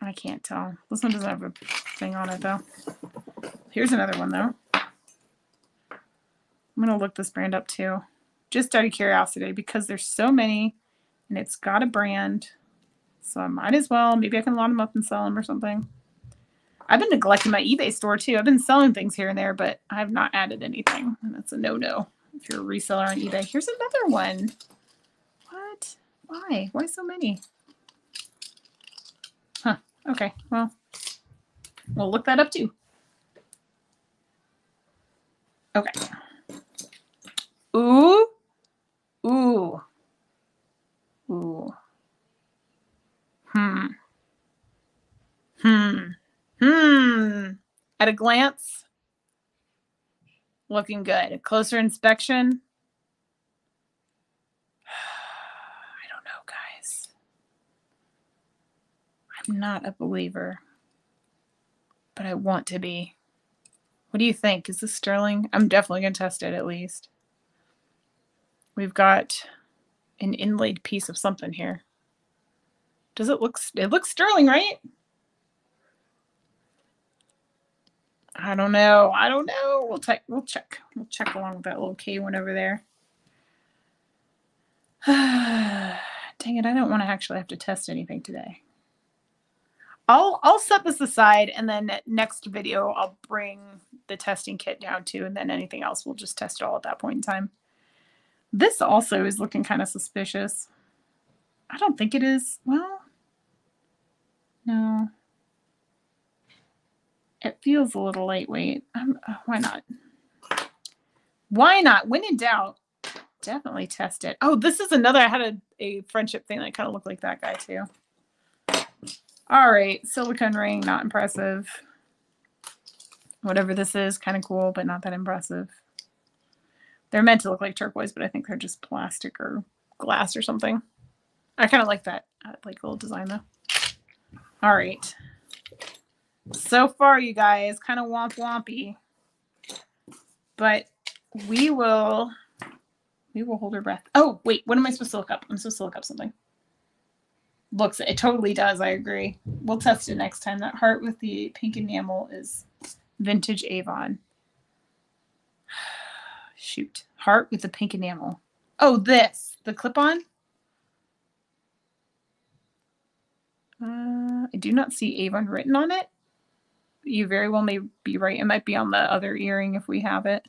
I can't tell. This one doesn't have a thing on it though. Here's another one though. I'm gonna look this brand up too, just out of curiosity because there's so many, and it's got a brand. So I might as well. Maybe I can lot them up and sell them or something. I've been neglecting my eBay store too. I've been selling things here and there, but I have not added anything. And that's a no-no if you're a reseller on eBay. Here's another one. What? Why? Why so many? Huh. Okay. Well, we'll look that up too. Okay. Ooh. Ooh. Ooh. Hmm. Hmm. Hmm. At a glance, looking good. A closer inspection. I don't know, guys. I'm not a believer, but I want to be. What do you think? Is this sterling? I'm definitely going to test it at least. We've got an inlaid piece of something here. Does it look, it looks sterling, right? I don't know. I don't know. We'll check. We'll check. We'll check along with that little K one over there. Dang it! I don't want to actually have to test anything today. I'll I'll set this aside, and then next video I'll bring the testing kit down too, and then anything else we'll just test it all at that point in time. This also is looking kind of suspicious. I don't think it is. Well, no. It feels a little lightweight. Um, uh, why not? Why not? When in doubt, definitely test it. Oh, this is another. I had a, a friendship thing that kind of looked like that guy too. All right, silicone ring, not impressive. Whatever this is, kind of cool, but not that impressive. They're meant to look like turquoise, but I think they're just plastic or glass or something. I kind of like that, I like little design though. All right. So far, you guys, kind of womp wompy. But we will we will hold our breath. Oh, wait, what am I supposed to look up? I'm supposed to look up something. Looks it totally does, I agree. We'll test it next time. That heart with the pink enamel is vintage Avon. Shoot. Heart with the pink enamel. Oh, this. The clip-on? Uh, I do not see Avon written on it. You very well may be right. It might be on the other earring if we have it.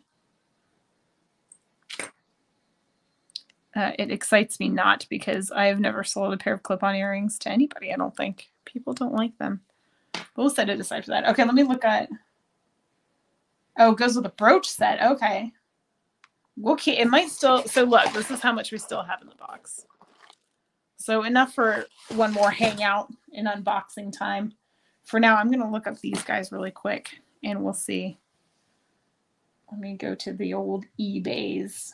Uh, it excites me not because I have never sold a pair of clip-on earrings to anybody. I don't think people don't like them. We'll set it aside for that. Okay, let me look at. Oh, it goes with a brooch set. Okay. Okay, it might still. So look, this is how much we still have in the box. So enough for one more hangout and unboxing time. For now, I'm going to look up these guys really quick and we'll see. Let me go to the old eBays.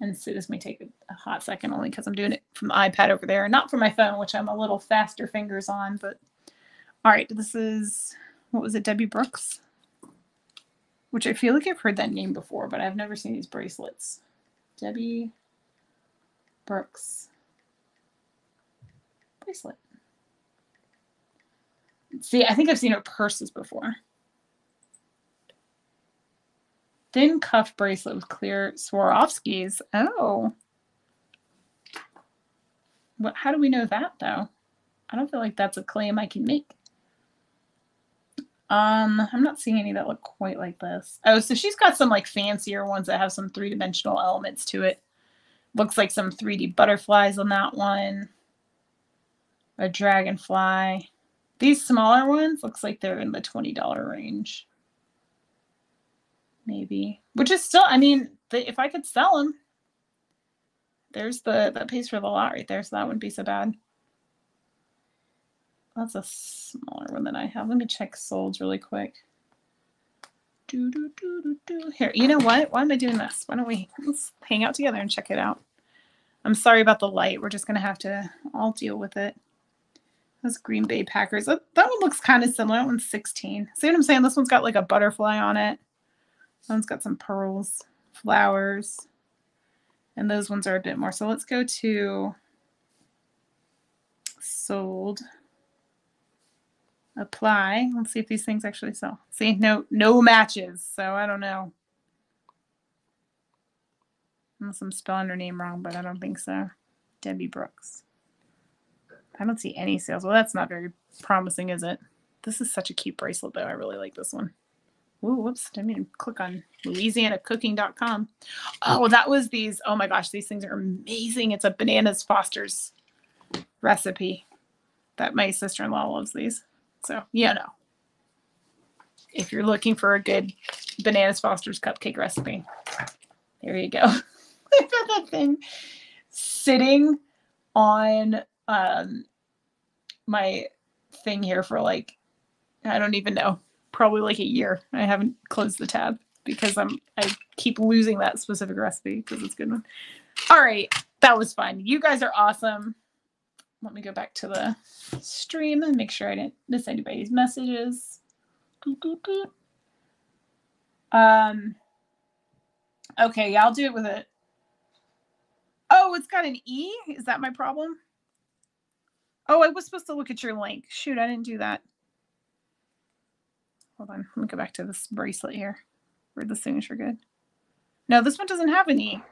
And so this may take a, hot second only because I'm doing it from the iPad over there, not from my phone, which I'm a little faster fingers on. But all right, this is, what was it, Debbie Brooks? Which I feel like I've heard that name before, but I've never seen these bracelets. Debbie Brooks bracelet. See, I think I've seen her purses before. Thin cuff bracelet with clear Swarovskis. Oh. What, how do we know that, though? I don't feel like that's a claim I can make. Um, I'm not seeing any that look quite like this. Oh, so she's got some like fancier ones that have some three-dimensional elements to it. Looks like some 3D butterflies on that one a dragonfly. These smaller ones looks like they're in the $20 range. Maybe. Which is still, I mean, the, if I could sell them, there's the, that pays for the lot right there, so that wouldn't be so bad. That's a smaller one than I have. Let me check solds really quick. Do, do, do, do, do. Here, you know what? Why am I doing this? Why don't we let's hang out together and check it out? I'm sorry about the light. We're just gonna have to all deal with it. Those Green Bay Packers. That, that one looks kind of similar. That one's 16. See what I'm saying? This one's got like a butterfly on it. That one's got some pearls, flowers, and those ones are a bit more. So let's go to sold apply. Let's see if these things actually sell. See, no, no matches. So I don't know. Unless I'm spelling her name wrong, but I don't think so. Debbie Brooks. I don't see any sales. Well, that's not very promising, is it? This is such a cute bracelet, though. I really like this one. Ooh, whoops. Didn't mean click on LouisianaCooking.com. Oh, that was these. Oh my gosh, these things are amazing. It's a Bananas Foster's recipe that my sister in law loves these. So, you know, if you're looking for a good Bananas Foster's cupcake recipe, there you go. That thing sitting on um, my thing here for like, I don't even know, probably like a year. I haven't closed the tab because I'm I keep losing that specific recipe because it's a good one. All right, that was fun. You guys are awesome. Let me go back to the stream and make sure I didn't miss anybody's messages. Um. Okay, yeah, I'll do it with it. Oh, it's got an E. Is that my problem? Oh, I was supposed to look at your link. Shoot, I didn't do that. Hold on. Let me go back to this bracelet here. Where the signature good? No, this one doesn't have an E.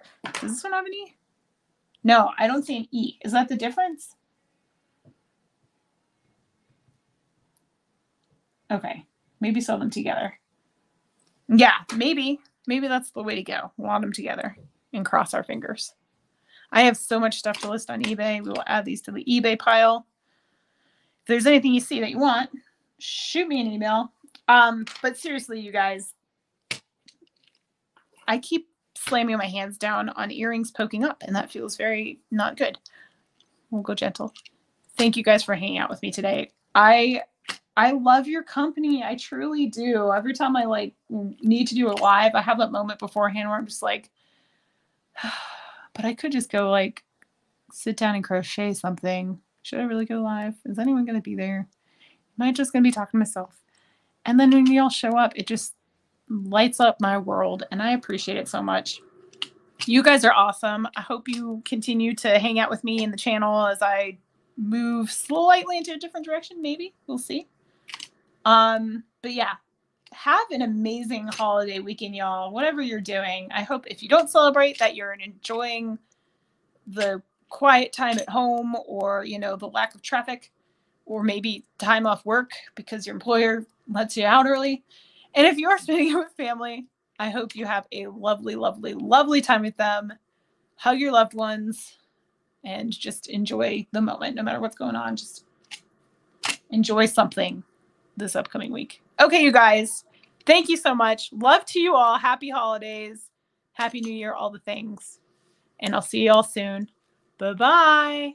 Does this one have an E? No, I don't see an E. Is that the difference? Okay. Maybe sell them together. Yeah, maybe. Maybe that's the way to go. We'll them together and cross our fingers. I have so much stuff to list on eBay. We will add these to the eBay pile. If there's anything you see that you want, shoot me an email. Um, but seriously, you guys, I keep slamming my hands down on earrings poking up, and that feels very not good. We'll go gentle. Thank you guys for hanging out with me today. I I love your company. I truly do. Every time I like need to do a live, I have that moment beforehand where I'm just like, but I could just go like sit down and crochet something. Should I really go live? Is anyone going to be there? Am I just going to be talking to myself? And then when we all show up, it just lights up my world, and I appreciate it so much. You guys are awesome. I hope you continue to hang out with me in the channel as I move slightly into a different direction. Maybe we'll see. Um, but yeah, have an amazing holiday weekend, y'all. Whatever you're doing, I hope if you don't celebrate that you're enjoying the quiet time at home or, you know, the lack of traffic or maybe time off work because your employer lets you out early. And if you're spending it with family, I hope you have a lovely, lovely, lovely time with them. Hug your loved ones and just enjoy the moment, no matter what's going on. Just enjoy something this upcoming week. Okay, you guys, thank you so much. Love to you all. Happy holidays. Happy New Year, all the things. And I'll see you all soon. Bye bye.